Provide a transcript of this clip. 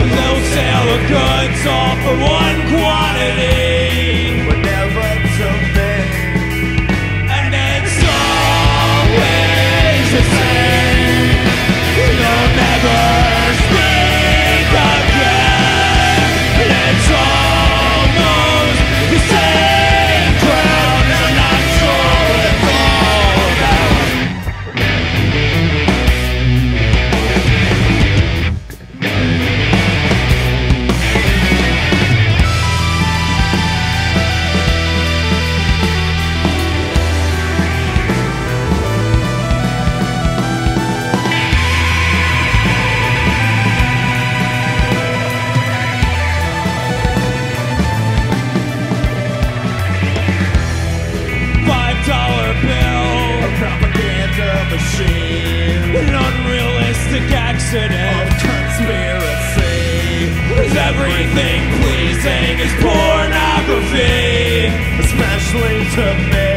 Cause they'll sell the goods all for one machine An unrealistic accident. of conspiracy. Cause everything pleasing is pornography. Especially to me.